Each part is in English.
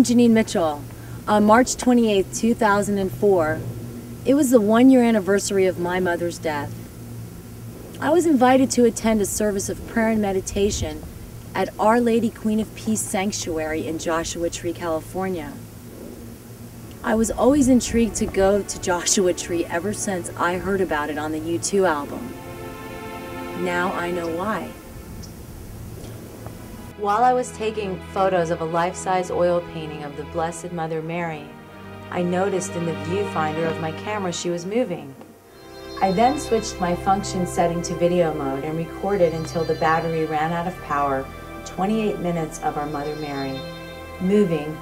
I'm Janine Mitchell. On March 28, 2004, it was the one year anniversary of my mother's death. I was invited to attend a service of prayer and meditation at Our Lady Queen of Peace Sanctuary in Joshua Tree, California. I was always intrigued to go to Joshua Tree ever since I heard about it on the U2 album. Now I know why. While I was taking photos of a life-size oil painting of the Blessed Mother Mary, I noticed in the viewfinder of my camera she was moving. I then switched my function setting to video mode and recorded until the battery ran out of power 28 minutes of our Mother Mary, moving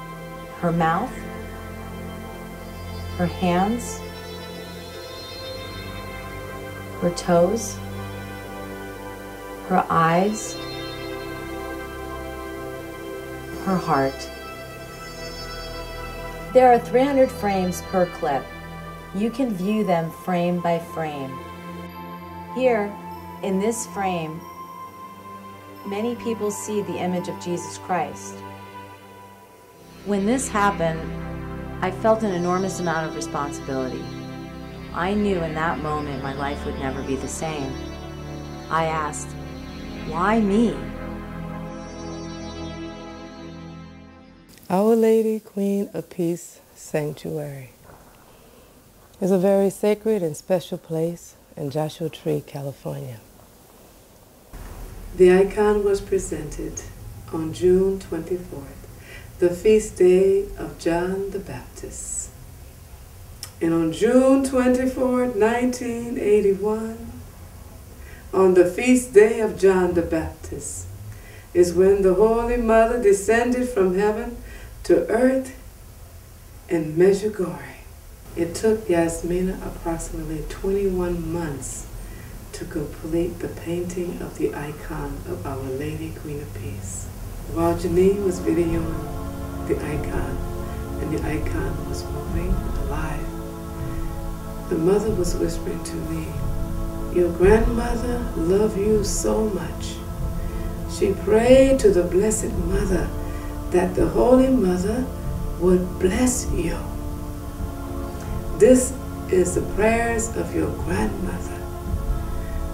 her mouth, her hands, her toes, her eyes, her heart. There are 300 frames per clip. You can view them frame by frame. Here, in this frame, many people see the image of Jesus Christ. When this happened, I felt an enormous amount of responsibility. I knew in that moment my life would never be the same. I asked, why me? Our Lady Queen of Peace Sanctuary is a very sacred and special place in Joshua Tree, California. The icon was presented on June 24th, the feast day of John the Baptist. And on June 24th, 1981, on the feast day of John the Baptist, is when the Holy Mother descended from heaven to earth in Medjugorje. It took Yasmina approximately 21 months to complete the painting of the icon of Our Lady Queen of Peace. While Janine was videoing the icon, and the icon was moving alive, the mother was whispering to me, Your grandmother loved you so much. She prayed to the Blessed Mother that the Holy Mother would bless you. This is the prayers of your grandmother.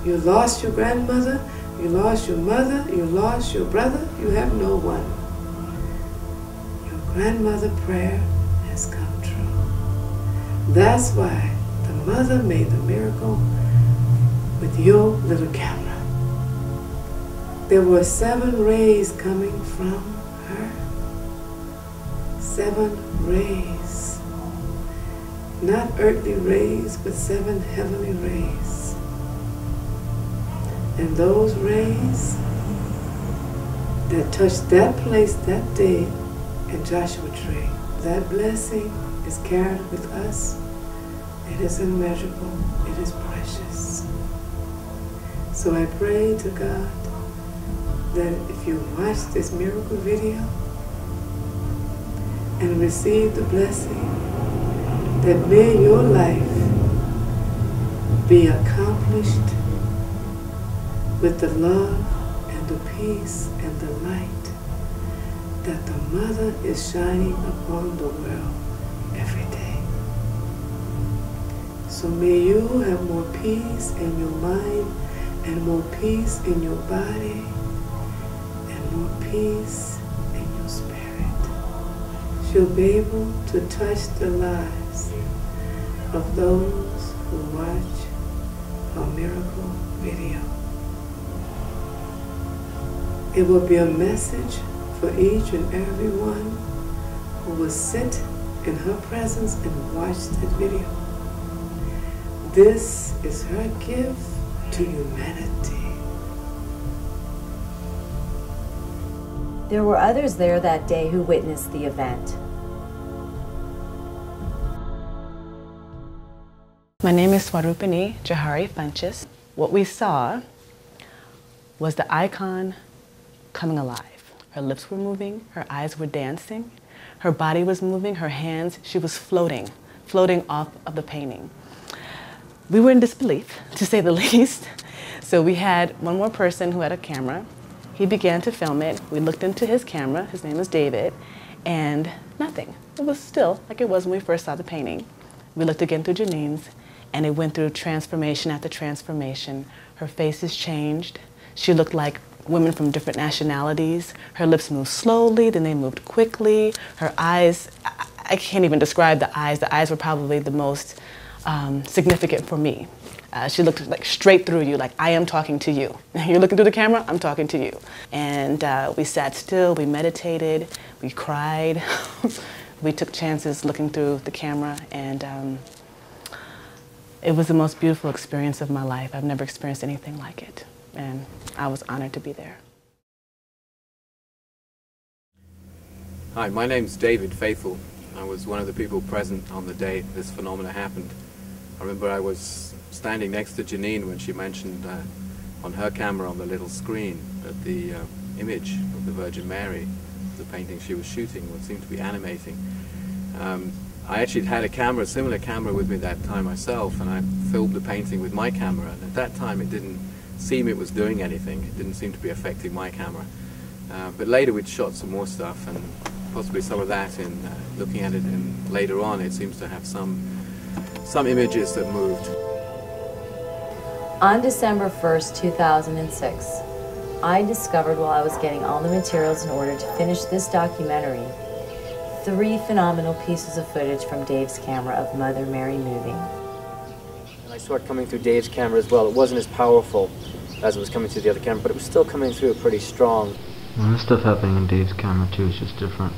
You lost your grandmother, you lost your mother, you lost your brother, you have no one. Your grandmother prayer has come true. That's why the mother made the miracle with your little camera. There were seven rays coming from seven rays. Not earthly rays, but seven heavenly rays. And those rays that touched that place that day in Joshua Tree, that blessing is carried with us. It is immeasurable. It is precious. So I pray to God that if you watch this miracle video, and receive the blessing that may your life be accomplished with the love and the peace and the light that the Mother is shining upon the world every day. So may you have more peace in your mind and more peace in your body and more peace you'll be able to touch the lives of those who watch a miracle video. It will be a message for each and every one who will sit in her presence and watch that video. This is her gift to humanity. There were others there that day who witnessed the event. My name is Swarupini Jahari Funches. What we saw was the icon coming alive. Her lips were moving, her eyes were dancing, her body was moving, her hands, she was floating, floating off of the painting. We were in disbelief, to say the least. So we had one more person who had a camera, He began to film it. We looked into his camera, his name is David, and nothing. It was still like it was when we first saw the painting. We looked again through Janine's, and it went through transformation after transformation. Her face has changed. She looked like women from different nationalities. Her lips moved slowly, then they moved quickly. Her eyes, I can't even describe the eyes. The eyes were probably the most um, significant for me. Uh, she looked like straight through you, like I am talking to you. You're looking through the camera, I'm talking to you. And uh, we sat still, we meditated, we cried, we took chances looking through the camera, and um, it was the most beautiful experience of my life. I've never experienced anything like it, and I was honored to be there. Hi, my name's David Faithful. I was one of the people present on the day this phenomena happened. I remember I was standing next to Janine when she mentioned uh, on her camera on the little screen that the uh, image of the Virgin Mary, the painting she was shooting, would seem to be animating. Um, I actually had a camera, a similar camera with me that time myself, and I filmed the painting with my camera. And at that time, it didn't seem it was doing anything. It didn't seem to be affecting my camera. Uh, but later, we'd shot some more stuff, and possibly some of that in uh, looking at it. And later on, it seems to have some some images that moved. On December 1st, 2006, I discovered while I was getting all the materials in order to finish this documentary three phenomenal pieces of footage from Dave's camera of Mother Mary moving. And I saw it coming through Dave's camera as well. It wasn't as powerful as it was coming through the other camera, but it was still coming through pretty strong. Well, there's stuff happening in Dave's camera too, is just different.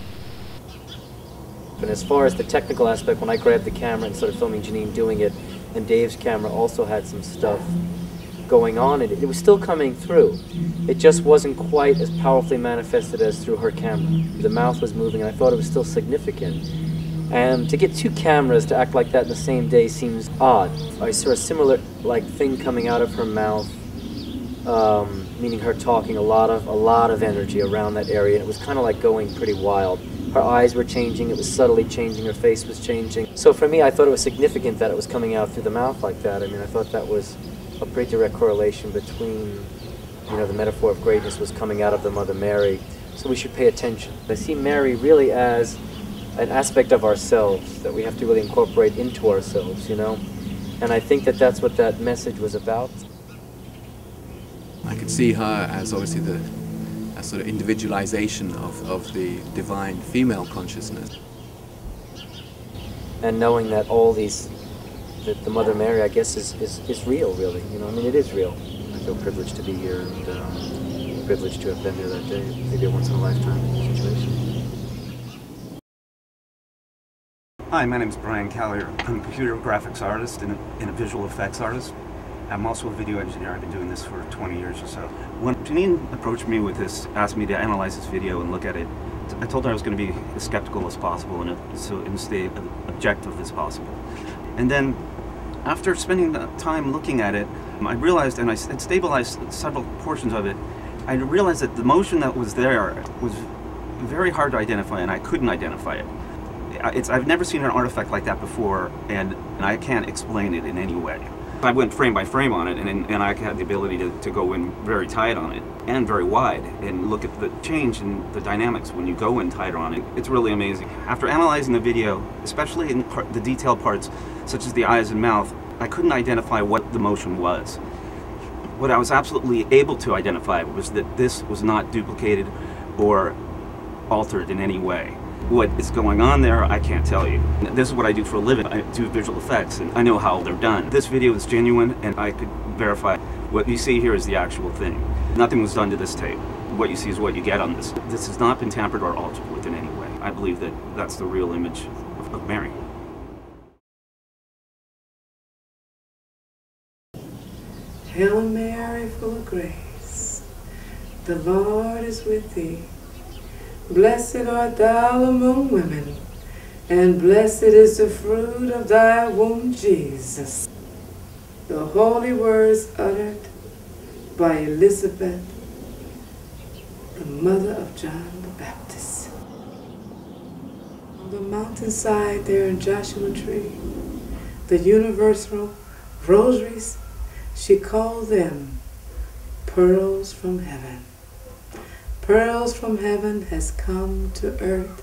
And as far as the technical aspect, when I grabbed the camera and started filming Janine doing it, and Dave's camera also had some stuff going on and it, it was still coming through. It just wasn't quite as powerfully manifested as through her camera. The mouth was moving and I thought it was still significant. And to get two cameras to act like that in the same day seems odd. I saw a similar like thing coming out of her mouth, um, meaning her talking a lot of a lot of energy around that area, and it was kind of like going pretty wild. Her eyes were changing, it was subtly changing, her face was changing. So for me, I thought it was significant that it was coming out through the mouth like that. I mean, I thought that was a pretty direct correlation between, you know, the metaphor of greatness was coming out of the Mother Mary. So we should pay attention. I see Mary really as an aspect of ourselves that we have to really incorporate into ourselves, you know? And I think that that's what that message was about. I could see her as obviously the a sort of individualization of, of the divine female consciousness. And knowing that all these that the Mother Mary, I guess, is, is, is real, really. You know, I mean, it is real. I feel privileged to be here and um, privileged to have been there that day. Maybe a once in a lifetime situation. Hi, my name is Brian Callier. I'm a computer graphics artist and a, and a visual effects artist. I'm also a video engineer. I've been doing this for 20 years or so. When Janine approached me with this, asked me to analyze this video and look at it, I told her I was going to be as skeptical as possible and, so, and stay objective as possible. And then after spending the time looking at it, I realized, and I had stabilized several portions of it, I realized that the motion that was there was very hard to identify, and I couldn't identify it. It's, I've never seen an artifact like that before, and, and I can't explain it in any way. I went frame by frame on it, and, and I had the ability to, to go in very tight on it and very wide and look at the change in the dynamics when you go in tighter on it. It's really amazing. After analyzing the video, especially in part, the detailed parts, such as the eyes and mouth, I couldn't identify what the motion was. What I was absolutely able to identify was that this was not duplicated or altered in any way. What is going on there, I can't tell you. This is what I do for a living. I do visual effects, and I know how they're done. This video is genuine, and I could verify what you see here is the actual thing. Nothing was done to this tape. What you see is what you get on this. This has not been tampered or altered with in any way. I believe that that's the real image of, of Mary. Hail Mary, full of grace, the Lord is with thee. Blessed art thou among women, and blessed is the fruit of thy womb, Jesus. The holy words uttered by Elizabeth, the mother of John the Baptist. On the mountainside there in Joshua Tree, the universal rosaries, she called them pearls from heaven. Pearls from heaven has come to earth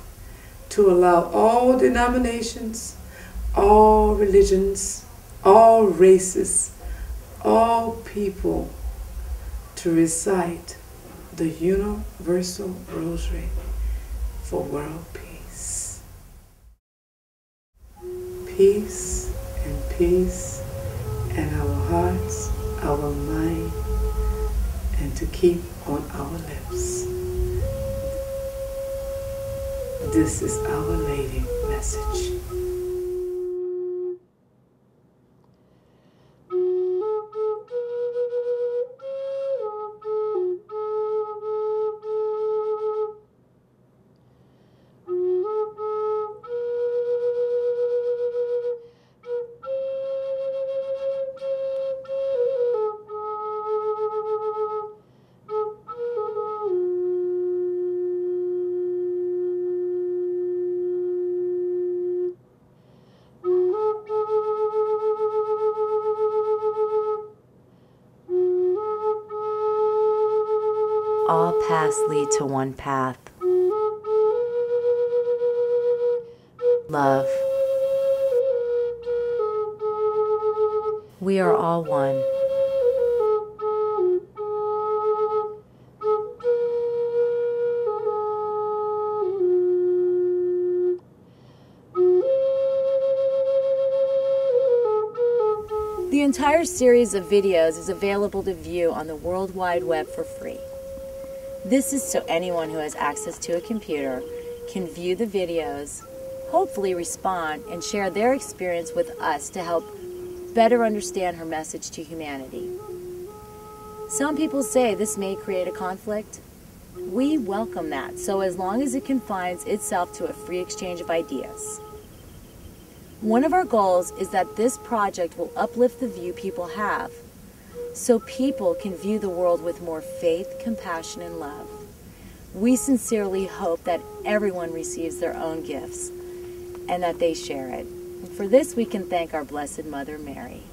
to allow all denominations, all religions, all races, all people to recite the universal rosary for world peace. Peace and peace in our hearts, our mind, and to keep on our lips. This is Our Lady message. Paths lead to one path. Love. We are all one. The entire series of videos is available to view on the World Wide Web for free. This is so anyone who has access to a computer can view the videos, hopefully respond, and share their experience with us to help better understand her message to humanity. Some people say this may create a conflict. We welcome that, so as long as it confines itself to a free exchange of ideas. One of our goals is that this project will uplift the view people have so people can view the world with more faith, compassion, and love. We sincerely hope that everyone receives their own gifts and that they share it. And for this, we can thank our Blessed Mother Mary.